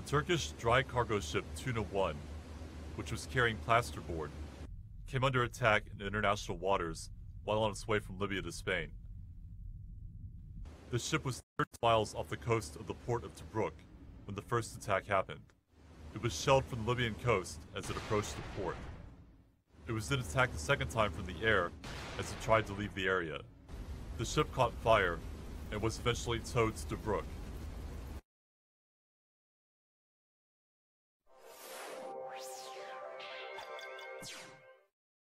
The Turkish dry cargo ship Tuna 1, which was carrying plasterboard, came under attack in international waters while on its way from Libya to Spain. The ship was 30 miles off the coast of the port of Tobruk when the first attack happened. It was shelled from the Libyan coast as it approached the port. It was then attacked a second time from the air as it tried to leave the area. The ship caught fire and was eventually towed to Tobruk. you